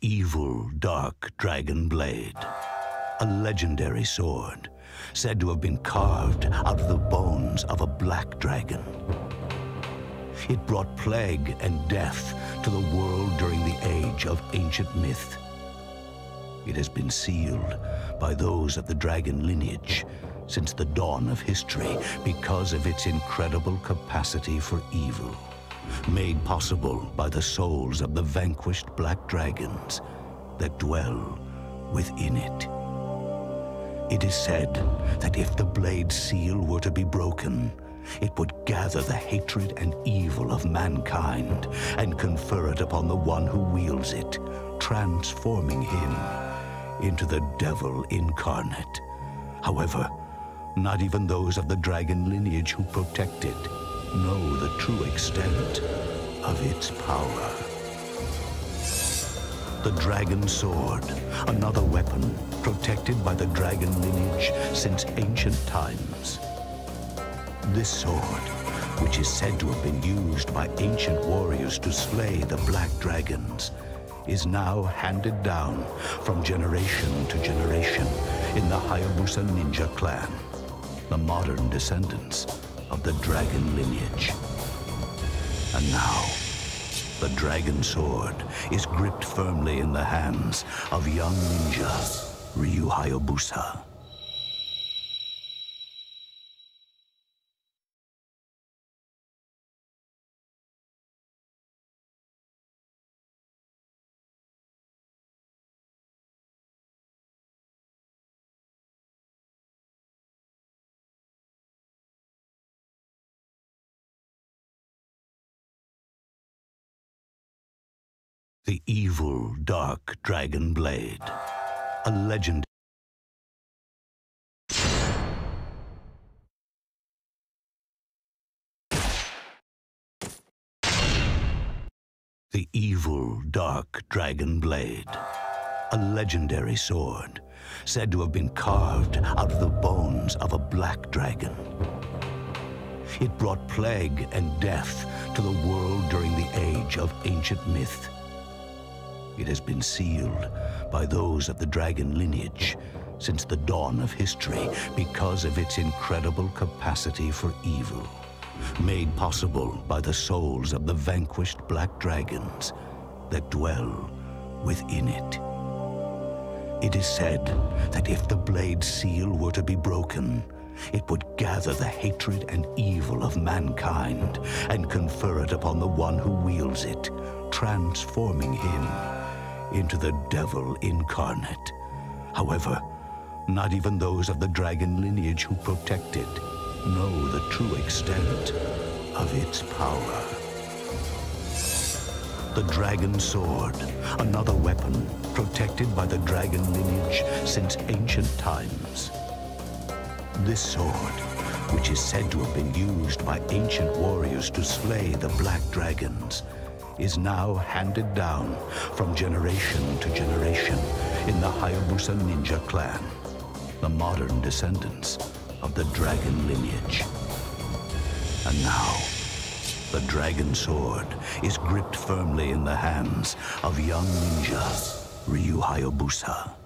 evil, dark dragon blade. A legendary sword, said to have been carved out of the bones of a black dragon. It brought plague and death to the world during the age of ancient myth. It has been sealed by those of the dragon lineage since the dawn of history because of its incredible capacity for evil, made possible by the souls of the vanquished black dragons that dwell within it. It is said that if the blade seal were to be broken, it would gather the hatred and evil of mankind and confer it upon the one who wields it, transforming him into the devil incarnate. However, not even those of the dragon lineage who protect it know the true extent of its power. The Dragon Sword, another weapon protected by the dragon lineage since ancient times. This sword, which is said to have been used by ancient warriors to slay the black dragons, is now handed down from generation to generation in the Hayabusa ninja clan, the modern descendants of the dragon lineage. And now, the dragon sword is gripped firmly in the hands of young ninja Ryu Hayabusa. The evil, dark dragon blade. A legend. The evil, dark dragon blade. A legendary sword, said to have been carved out of the bones of a black dragon. It brought plague and death to the world during the age of ancient myth. It has been sealed by those of the dragon lineage since the dawn of history because of its incredible capacity for evil, made possible by the souls of the vanquished black dragons that dwell within it. It is said that if the blade seal were to be broken, it would gather the hatred and evil of mankind and confer it upon the one who wields it, transforming him into the devil incarnate. However, not even those of the dragon lineage who protect it know the true extent of its power. The Dragon Sword, another weapon protected by the dragon lineage since ancient times. This sword, which is said to have been used by ancient warriors to slay the black dragons, is now handed down from generation to generation in the Hayabusa ninja clan, the modern descendants of the dragon lineage. And now, the dragon sword is gripped firmly in the hands of young ninja Ryu Hayabusa.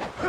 Huh.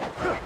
Huh.